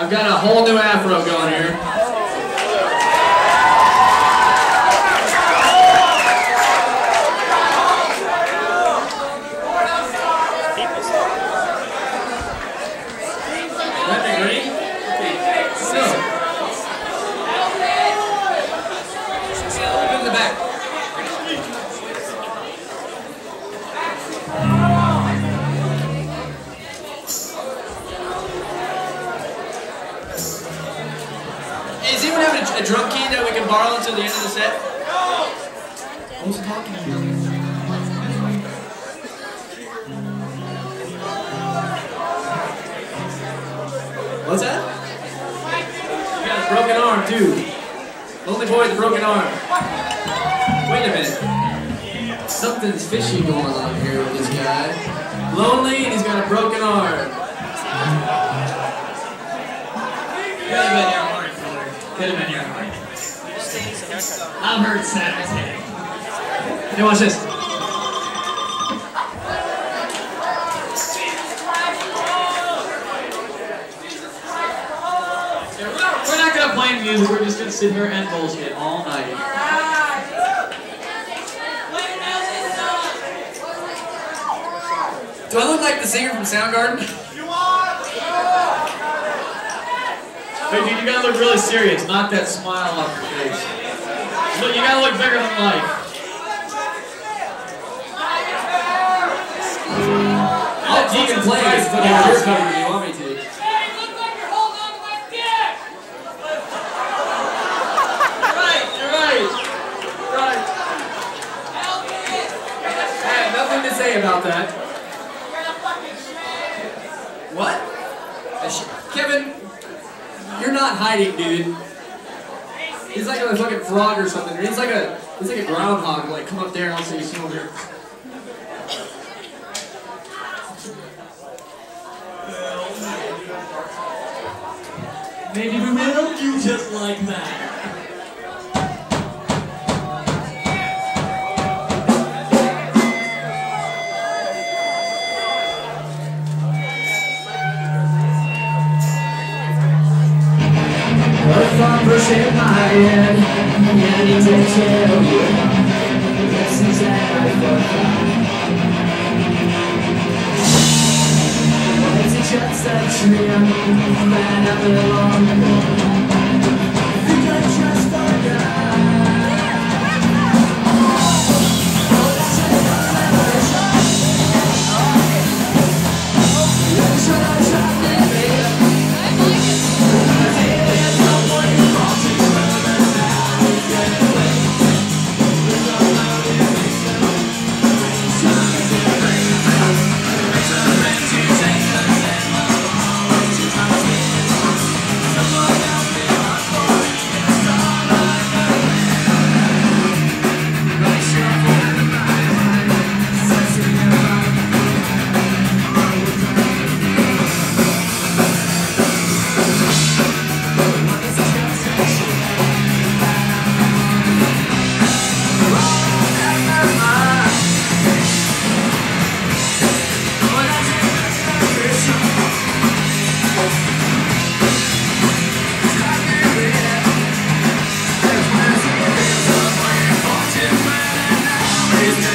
I've got a whole new afro going here. A broken arm, too. Lonely boy with a broken arm. Wait a minute. Something's fishy going on here with this guy. Lonely and he's got a broken arm. Could have been your heart, brother. Could have been your heart. I'm hurt Saturday. Hey, watch this. Yeah, we're not, we're not gonna play music, we're just gonna sit here and bullshit all night. Do I look like the singer from Soundgarden? You are! Hey dude, you gotta look really serious, not that smile off your face. Look, you gotta look bigger than life. I'll even play this fucking ear cover if you want me to. Right, you're right. Right. I have nothing to say about that. What? Kevin, you're not hiding, dude. He's like a fucking frog or something. He's like a he's like a groundhog. Like, come up there, I'll see you over here. Maybe we will do just like that. Head, I need to tell you This is that I Was it just a dream that I belong? his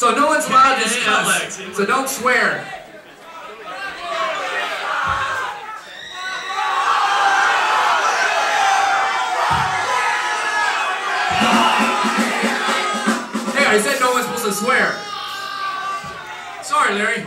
So no one's allowed to cuss. So don't swear. Hey, I said no one's supposed to swear. Sorry, Larry.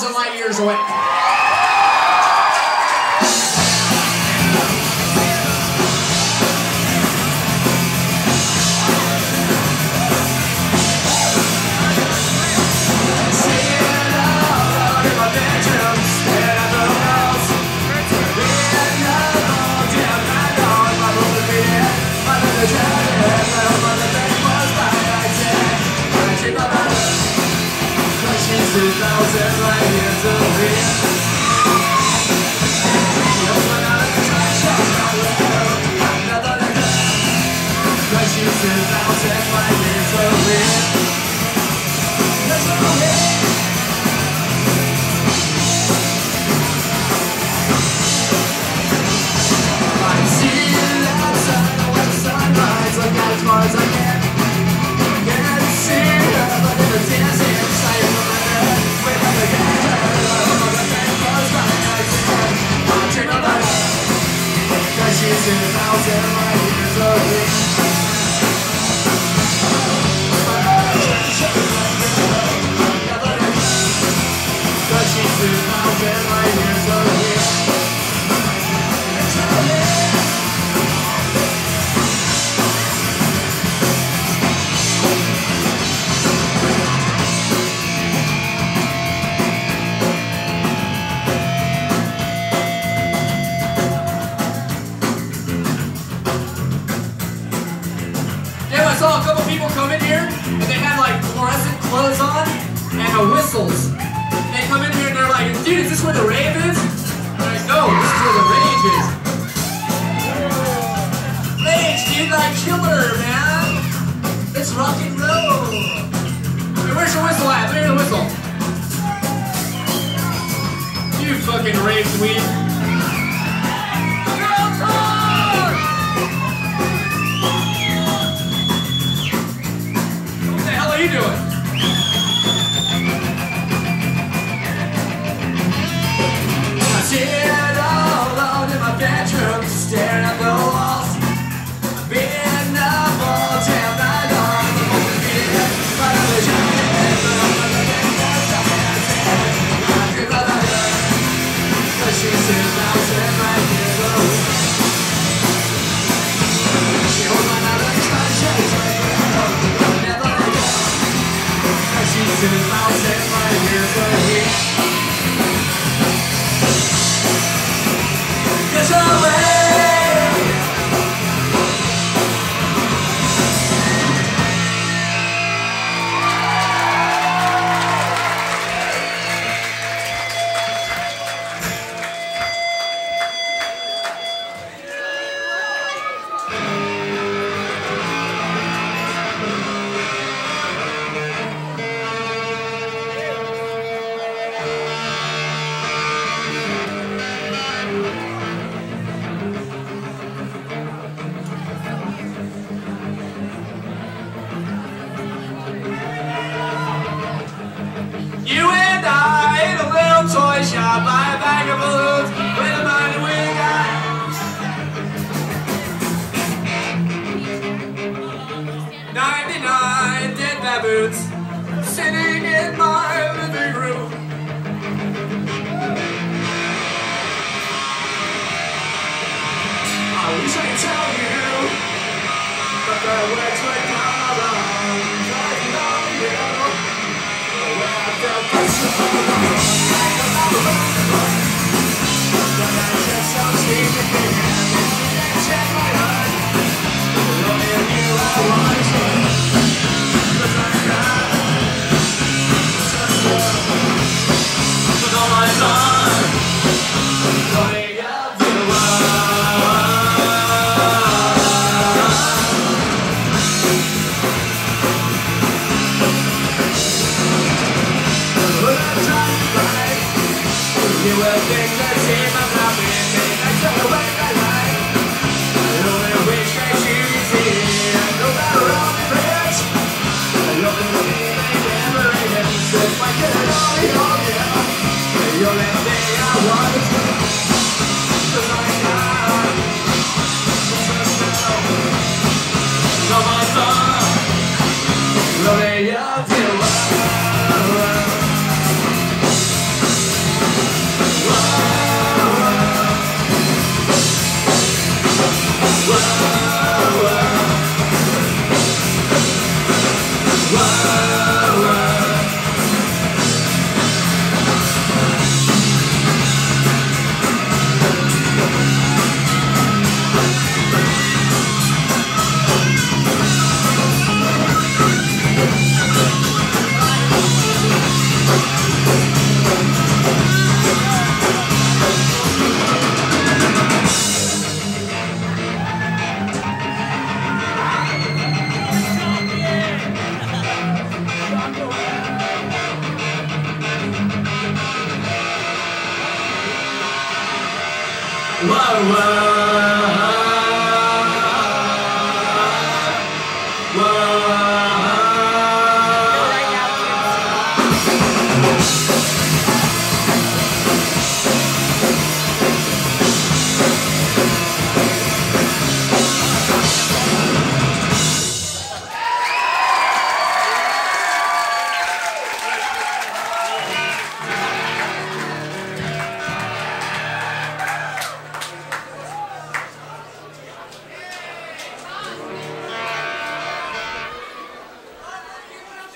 thousand light years away. You will think the same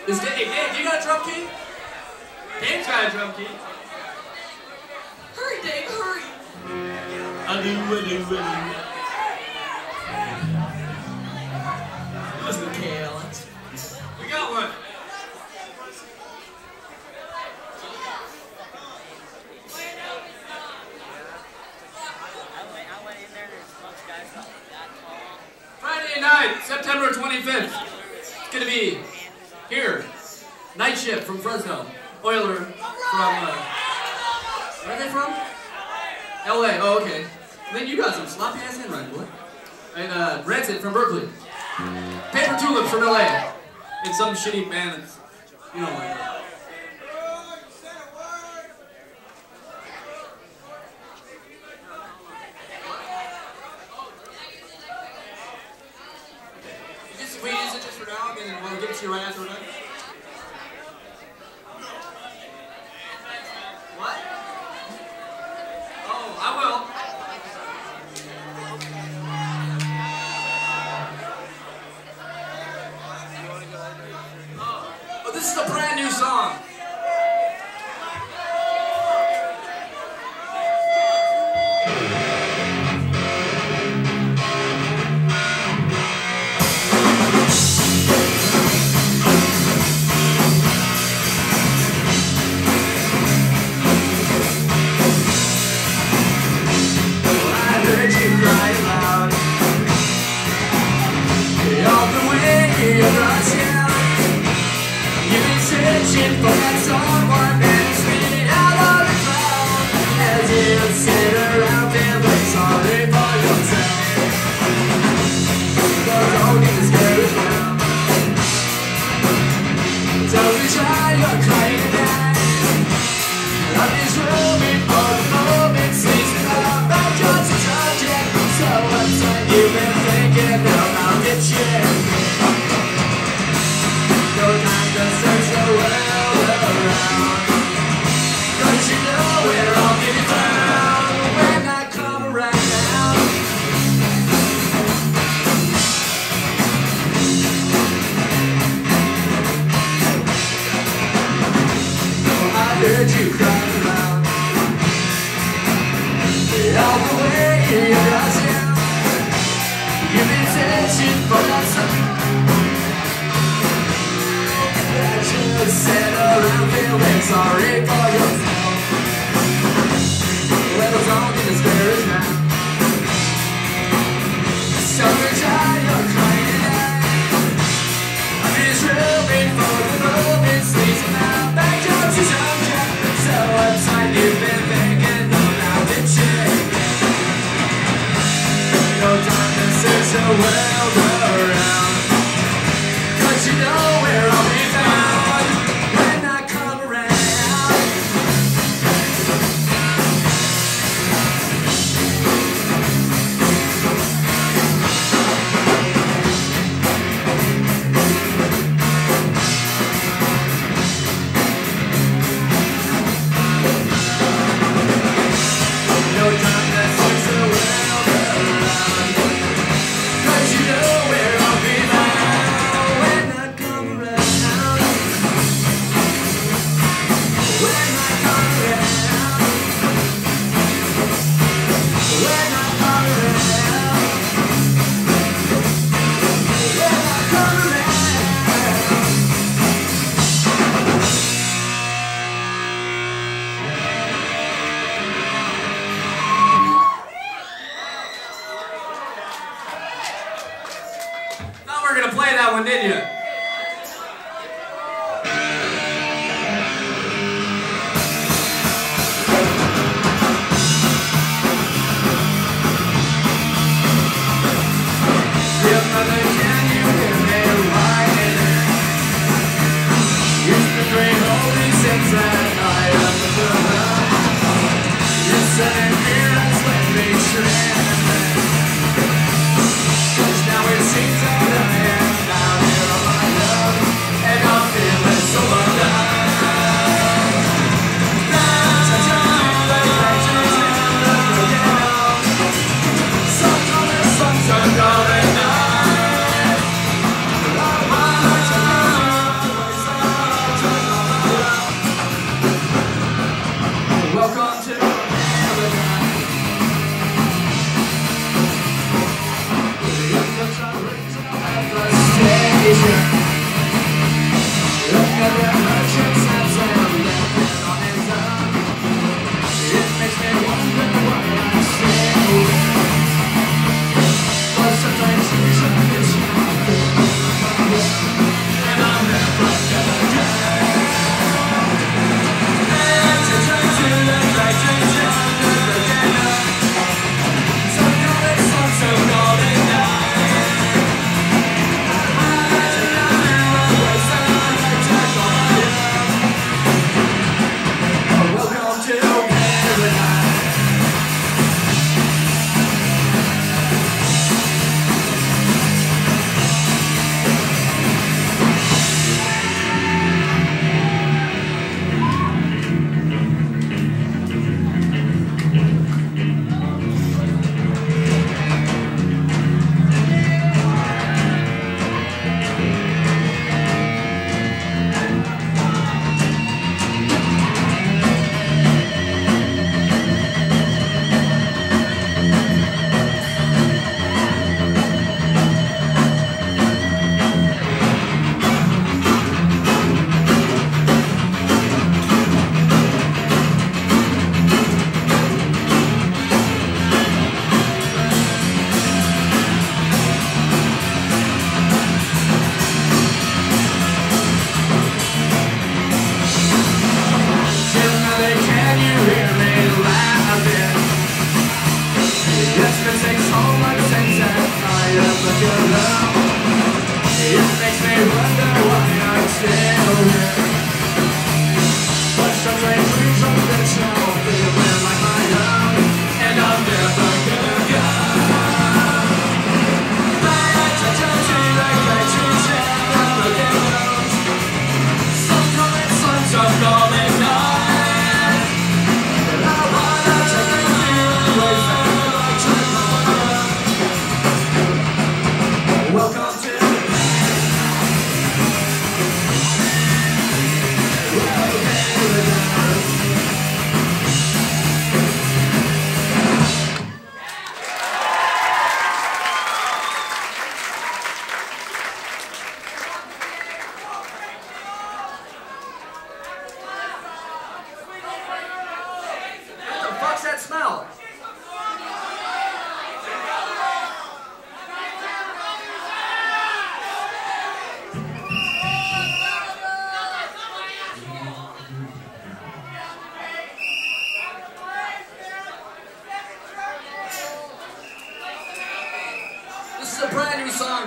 Is Dan, hey, Dan, you got a drum key? Dan's got a drum key. Hurry, Dave, hurry. I do, I do, I do. It was the. We got one. Friday night, September 25th. It's gonna be here, Night Shift from Fresno. Oiler from, uh, where are they from? L.A., oh, okay. Then you got some sloppy-ass handwriting, boy. And uh, Rancid from Berkeley. Paper Tulips from L.A. And some shitty band that's, you know, like,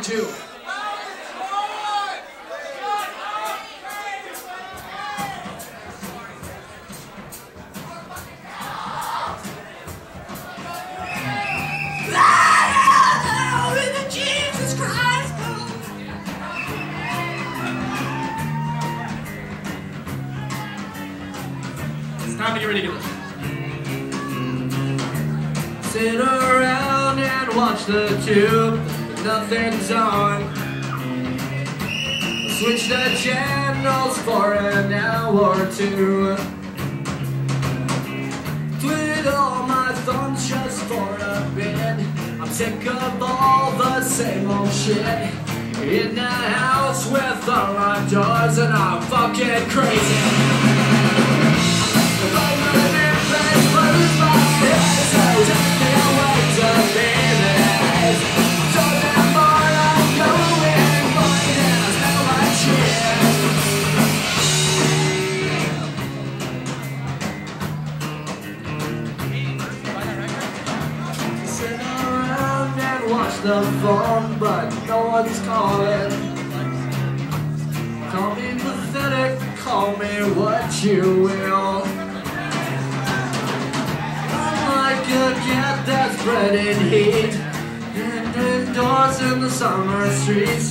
brand summer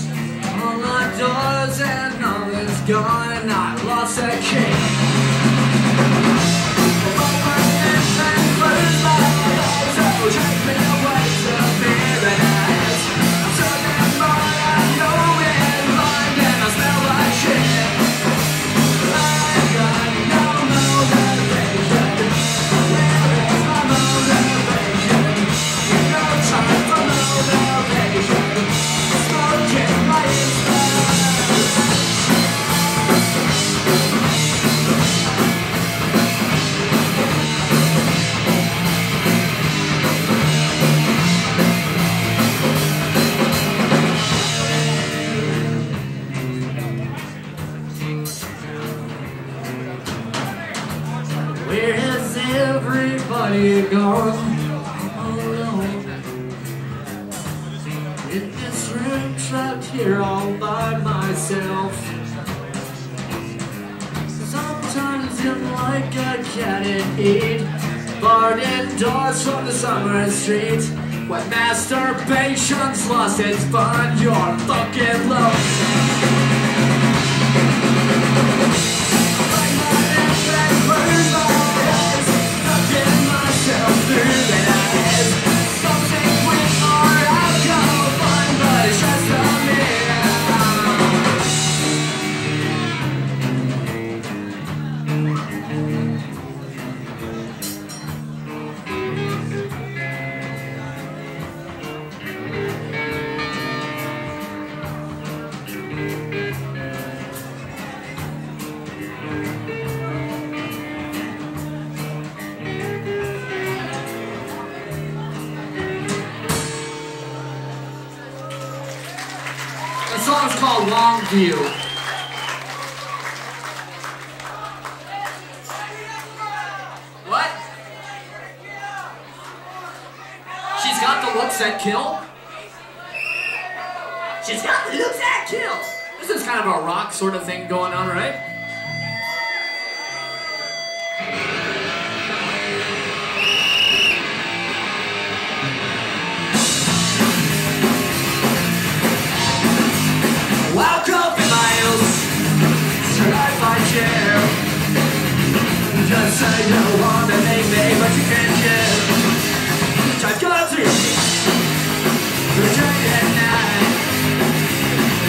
got the looks that kill. She's got the looks that kill. This is kind of a rock sort of thing going on, right? Welcome, Miles, chair. Just say no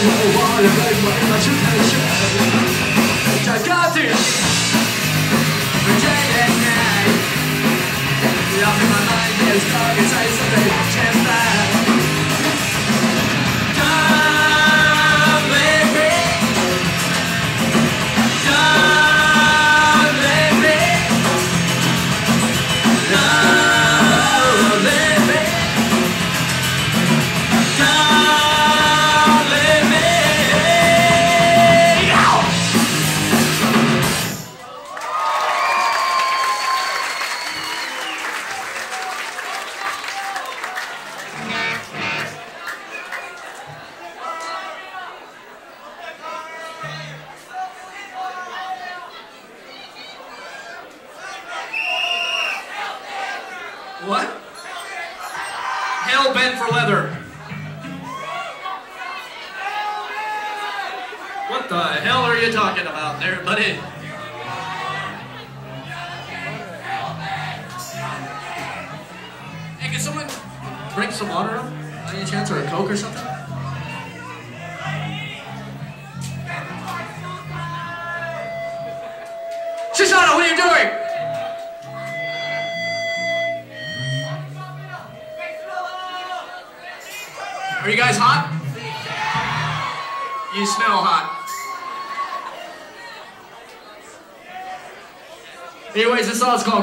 I wanna make my imagination I got this night. and night my mind is dark as isolate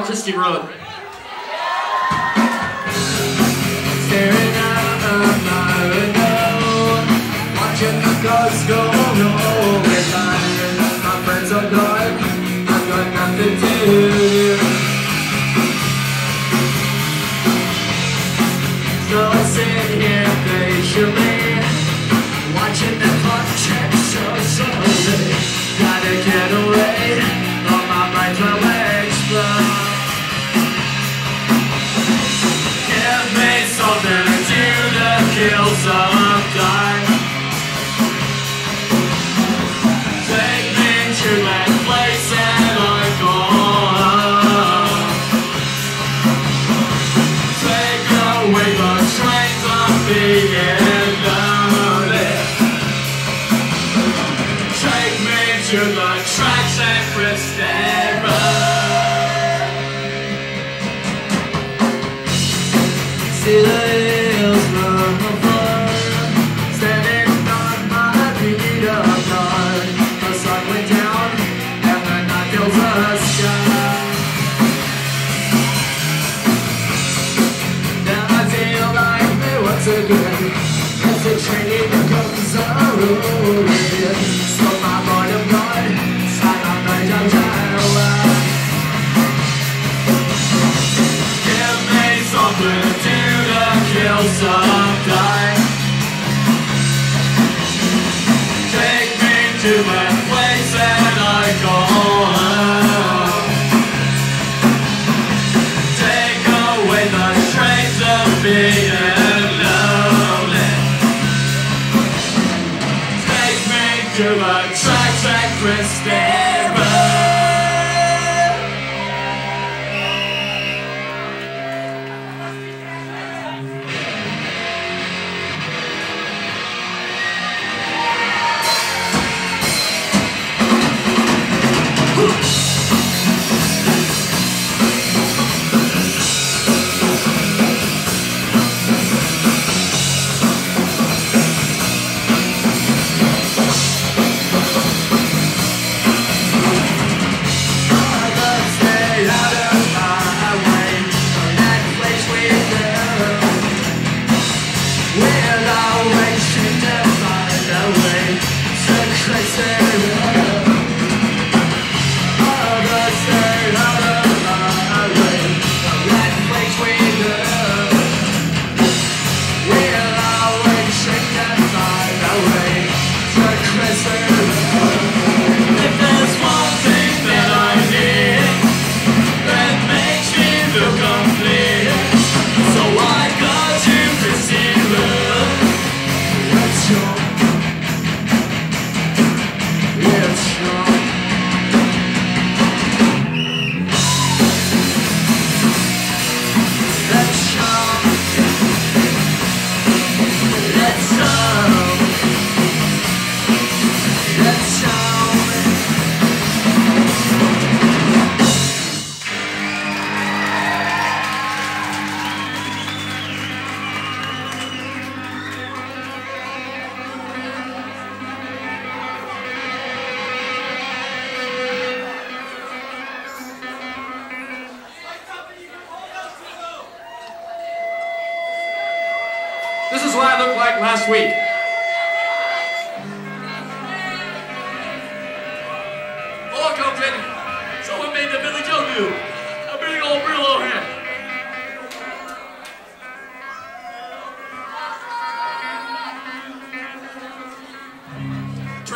Christie Road. Take me to that place that I call home. Take away the trace of being lonely. Take me to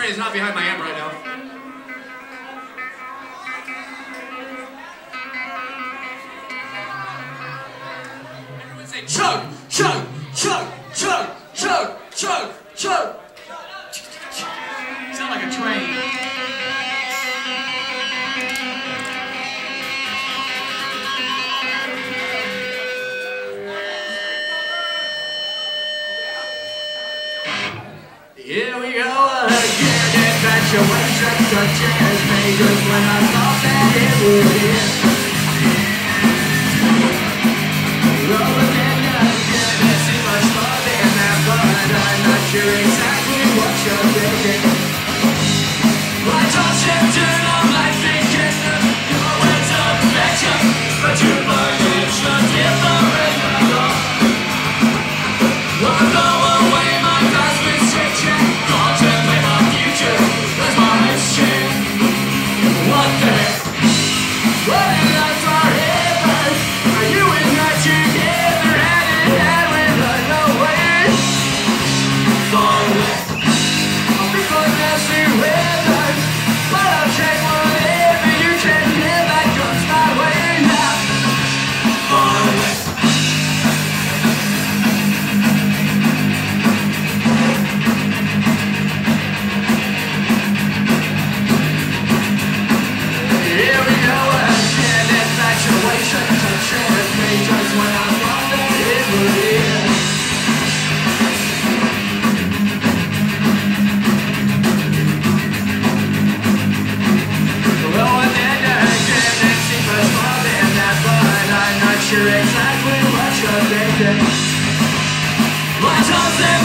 He's not behind my amp right now.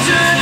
Do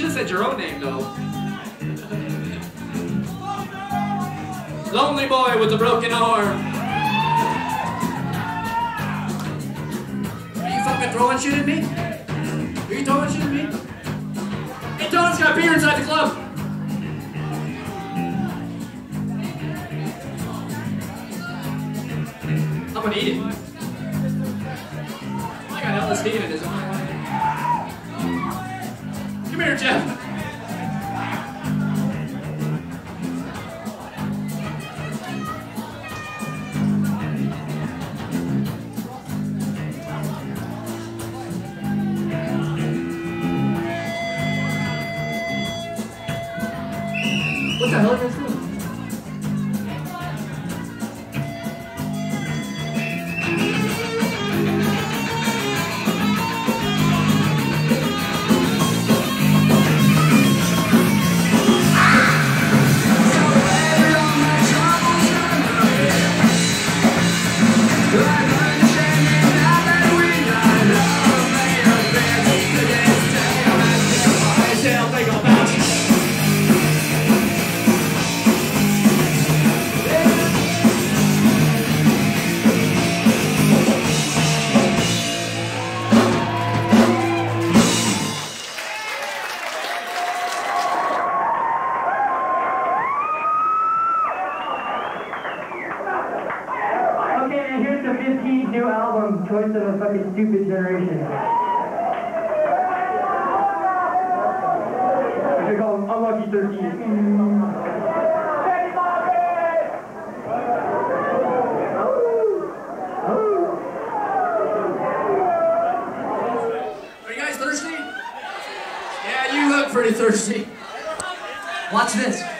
should have said your own name though. Lonely boy with a broken arm. Are you fucking throwing shit at me? Are you throwing shit at me? Hey, Don's got beer inside the club. I'm gonna eat it. I got LSD in it. Jeff. Pretty thirsty. Watch this.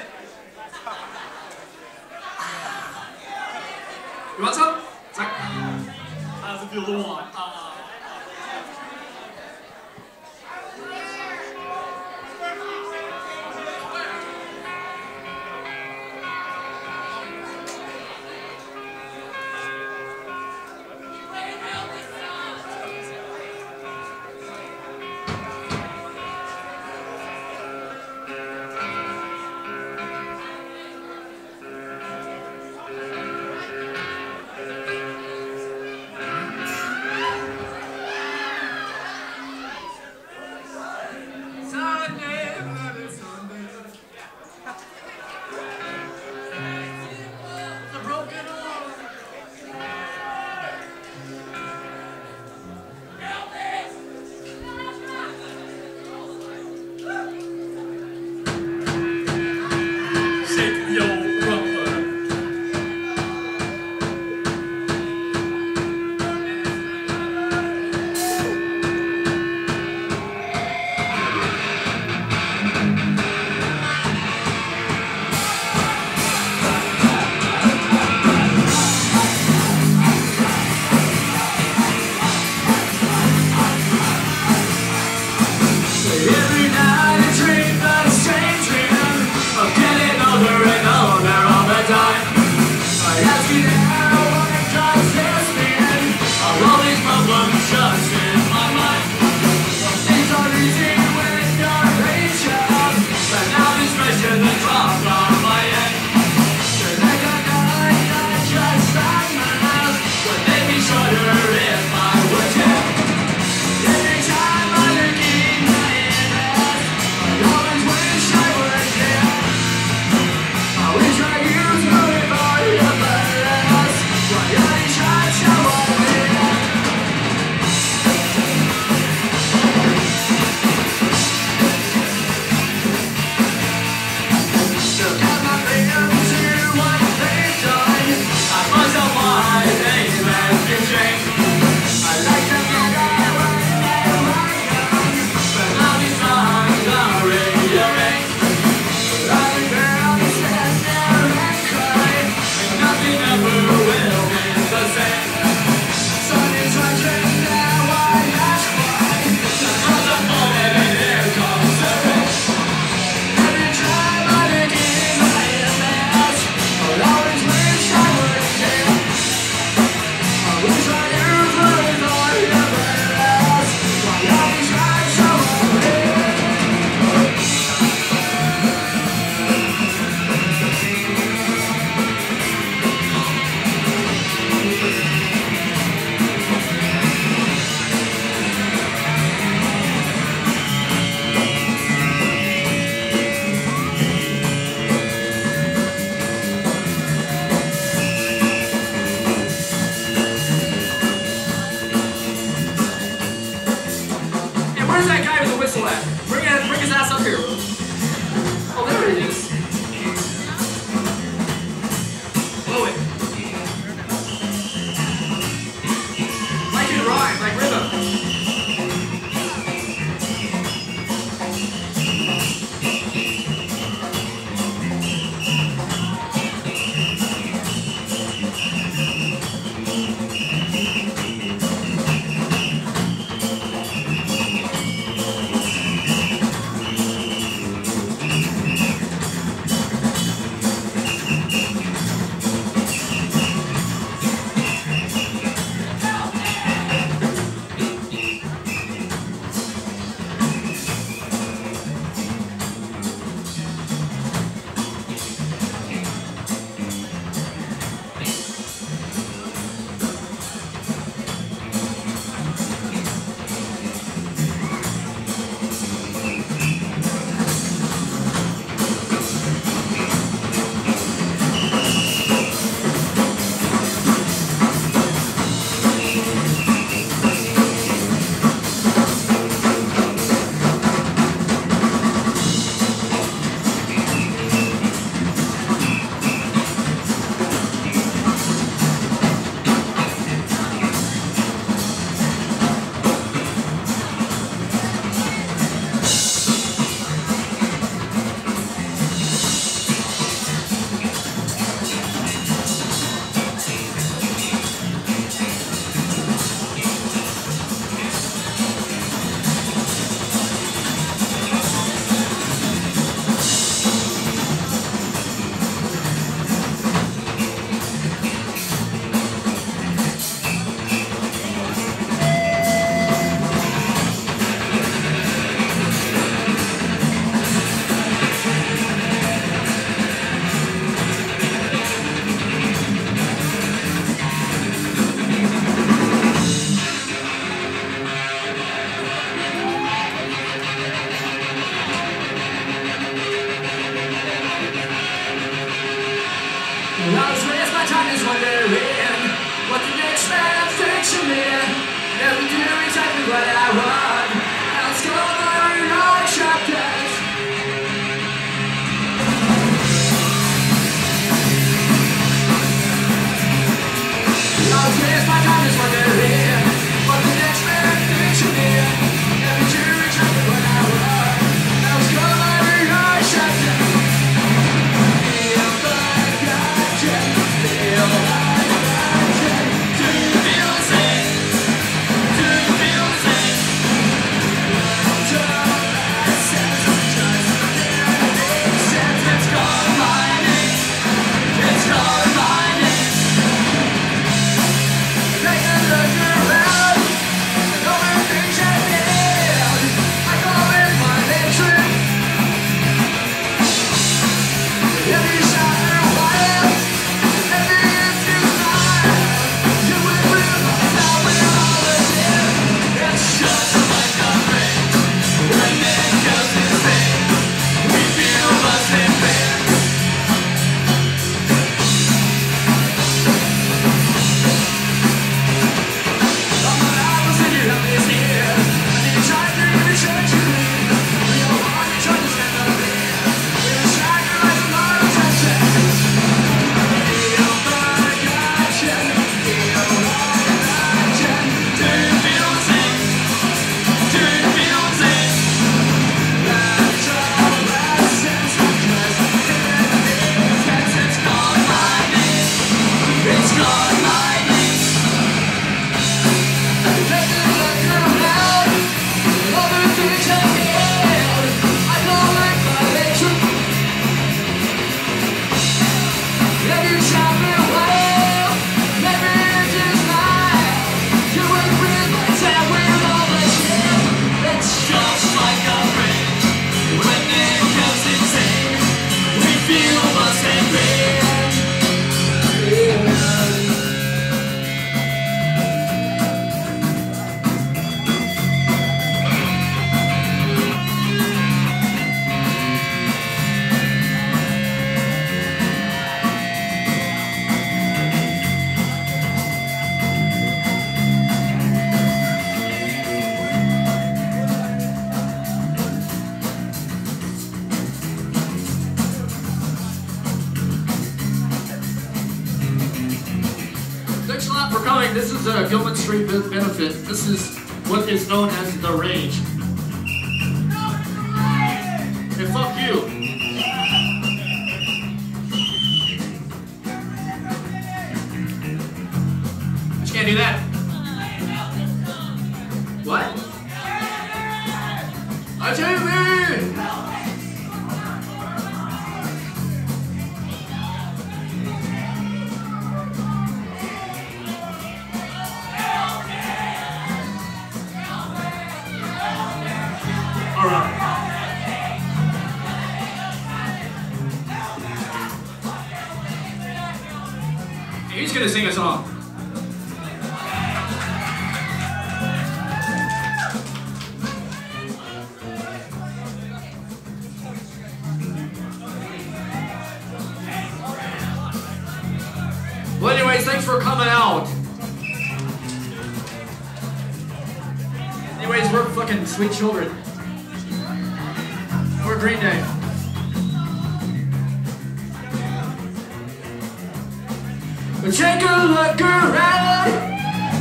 But take a look around.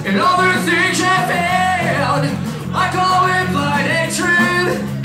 And all the things I found I call it blind hatred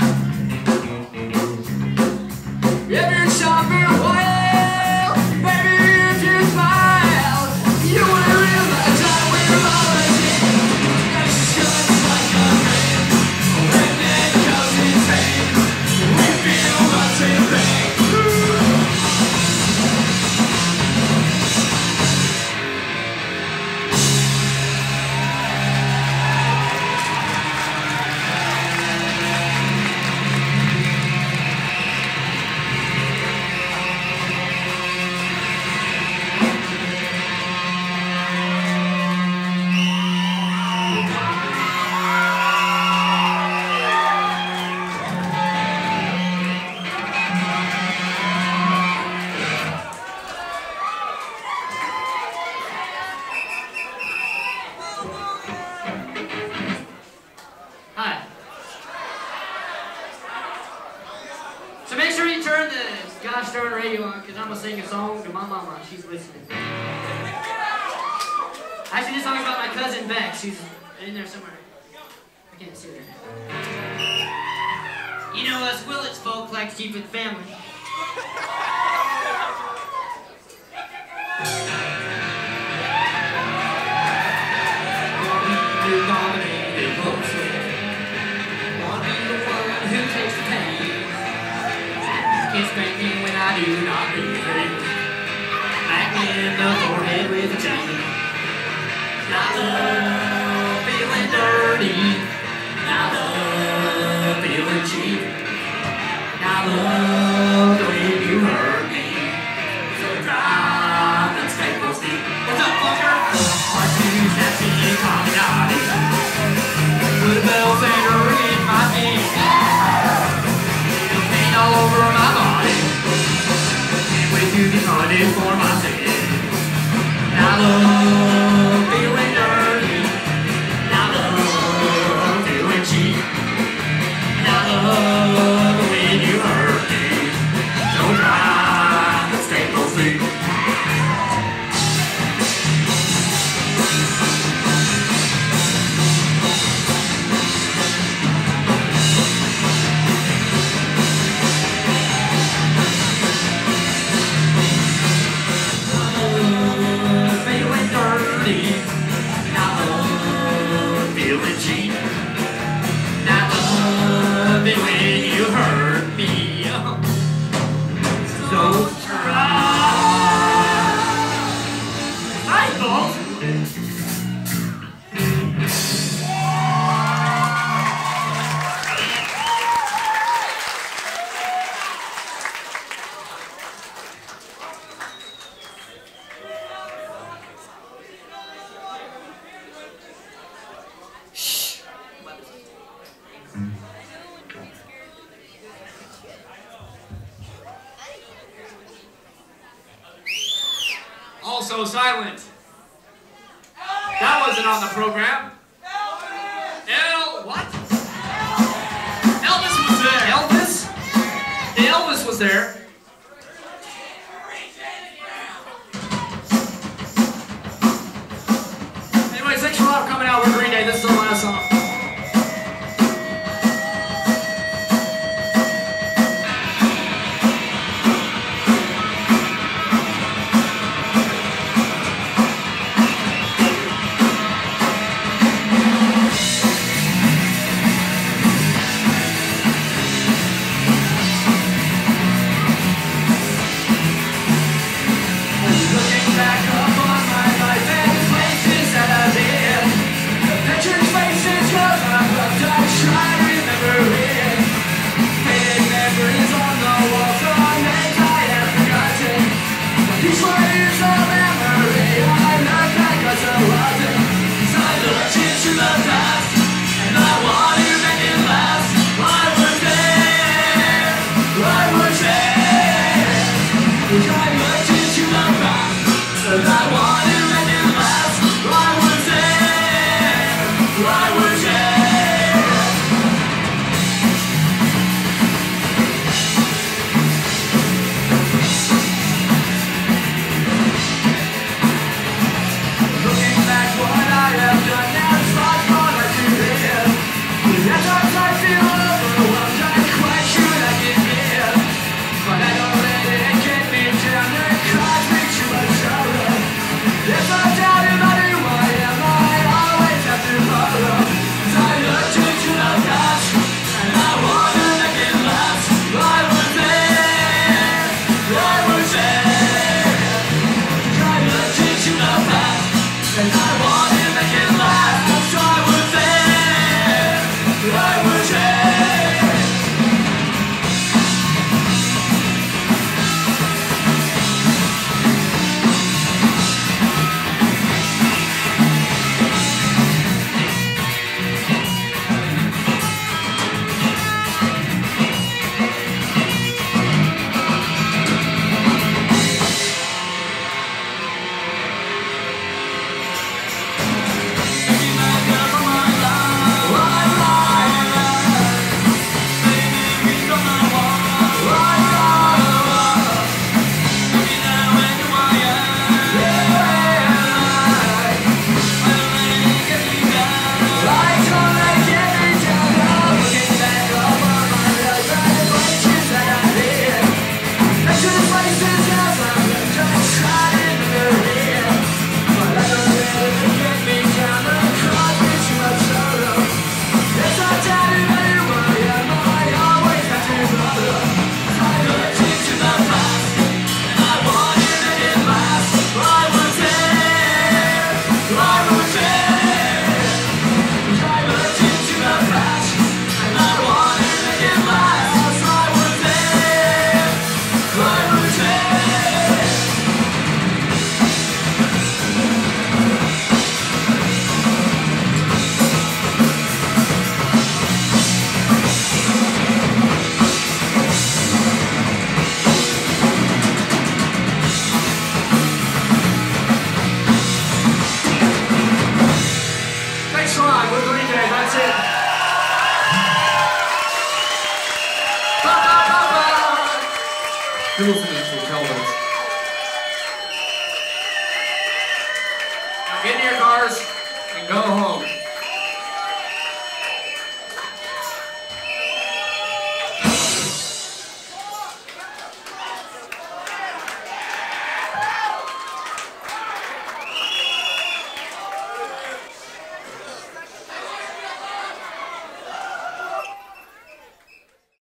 for myself. I love